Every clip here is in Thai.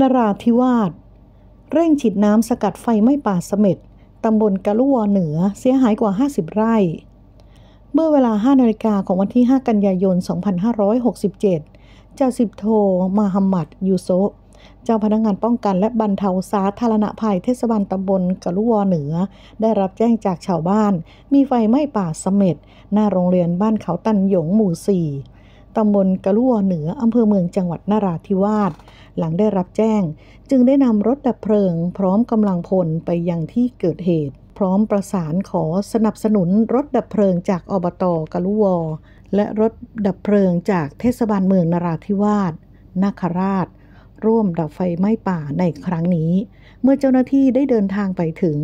นราธิวาสเร่งฉีดน้ำสกัดไฟไหม้ป่าเสม็ดตำบลกะลุวอเหนือเสียหายกว่า 50 ไร่ เมื่อเวลา 5 นาฬิกาของวันที่ 5 กันยายน 2567จ่าสิบโทมาฮัมหมัด ยูโซเจ้าพนักงานป้องกันและบรรเทาสาธารณภัยเทศบาลตำบลกะลุวอเหนือ ได้รับแจ้งจากชาวบ้าน มีไฟไหม้ป่าเสม็ดหน้าโรงเรียนบ้านเขาตันหยงหมู่4 ตำบลกะลุวอเหนืออำเภอเมืองจังหวัดนราธิวาส หลังได้รับแจ้ง จึงได้นำรถดับเพลิง พร้อมกำลังพลไปยังที่เกิดเหตุ พร้อมประสานขอสนับสนุนรถดับเพลิงจากอบตกะลุวอและรถดับเพลิงจากเทศบาลเมืองนราธิวาสนาคราช ร่วมดับไฟไหม้ป่าในครั้งนี้ เมื่อเจ้าหน้าที่ได้เดินทางไปถึง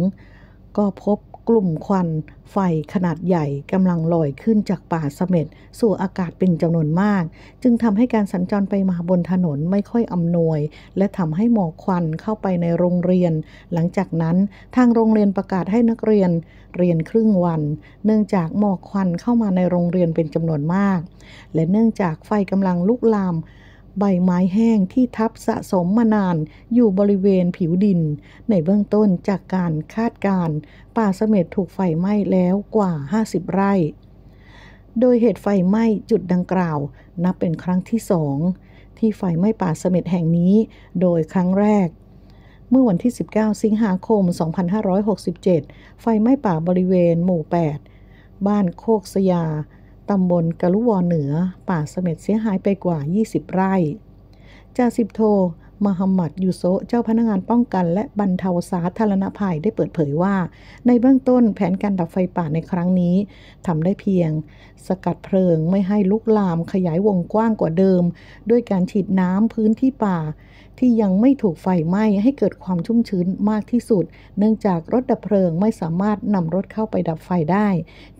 ก็พบ กลุ่มควันไฟขนาดใหญ่กำลังลอยขึ้นจากป่าเสม็ดสู่อากาศเป็นจำนวนมาก จึงทำให้การสัญจรไปมาบนถนนไม่ค่อยอำนวย และทำให้หมอกควันเข้าไปในโรงเรียน หลังจากนั้นทางโรงเรียนประกาศให้นักเรียน เรียนครึ่งวัน เนื่องจากหมอกควันเข้ามาในโรงเรียนเป็นจำนวนมาก และเนื่องจากไฟกำลังลุกลาม ใบไม้แห้งที่ทับสะสมมานานอยู่บริเวณผิวดิน ในเบื้องต้นจากการคาดการณ์ป่าเสม็ดถูกไฟไหม้แล้วกว่า 50 ไร่ โดยเหตุไฟไหม้จุดดังกล่าว นับเป็นครั้งที่สองที่ไฟไหม้ป่าเสม็ดแห่งนี้ โดยครั้งแรกเมื่อวันที่ 19 สิงหาคม 2567 ไฟไหม้ป่าบริเวณหมู่ 8 บ้านโคกสยา ตำบลกะลุวอเหนือ ป่าเสม็ดเสียหายไปกว่า 20 ไร่จ่าสิบโทมฮัมหมัดยูโซเจ้าพนักงานป้องกัน และบรรเทาสาธารณภัยได้เปิดเผยว่า ในเบื้องต้นแผนการดับไฟป่าในครั้งนี้ทำได้เพียง สกัดเพลิงไม่ให้ลุกลามขยายวงกว้างกว่าเดิม ด้วยการฉีดน้ำพื้นที่ป่า ที่ยังไม่ถูกไฟไหม้ให้เกิดความชุ่มชื้นมากที่สุด เนื่องจากรถดับเพลิงไม่สามารถนำรถเข้าไปดับไฟได้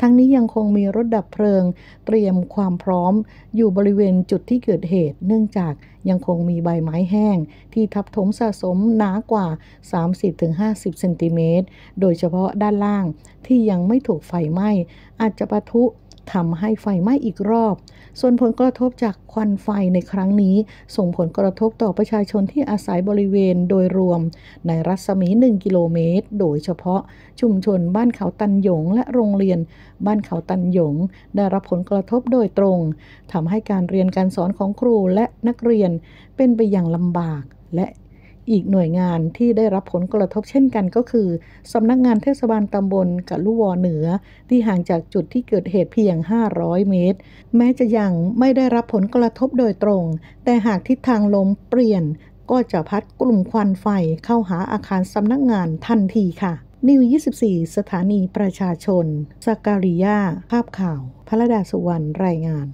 ทั้งนี้ยังคงมีรถดับเพลิง เตรียมความพร้อม อยู่บริเวณจุดที่เกิดเหตุ เนื่องจากยังคงมีใบไม้แห้ง ที่ทับถมสะสมหนากว่า 30-50 เซนติเมตร โดยเฉพาะด้านล่างที่ยังไม่ถูกไฟไหม้อาจจะปะทุ ทำให้ไฟไหม้อีกรอบ ส่วนผลกระทบจากควันไฟในครั้งนี้ ส่งผลกระทบต่อประชาชนที่อาศัยบริเวณโดยรวม ในรัศมี 1 กิโลเมตร โดยเฉพาะชุมชนบ้านเขาตันหยง และโรงเรียน บ้านเขาตันหยง ได้รับผลกระทบโดยตรงทำให้การเรียนการสอนของครูและนักเรียนเป็นไปอย่างลำบากและ อีกหน่วยงานที่ได้รับผลกระทบเช่นกันก็คือสำนักงานเทศบาลตำบลกะลุวอเหนือ ที่ห่างจากจุดที่เกิดเหตุเพียง 500 เมตร แม้จะยังไม่ได้รับผลกระทบโดยตรง แต่หากทิศทางลมเปลี่ยน ก็จะพัดกลุ่มควันไฟเข้าหาอาคารสำนักงานทันทีค่ะ นิว 24 สถานีประชาชนสการิยาภาพข่าว พระดาสุวรรณรายงาน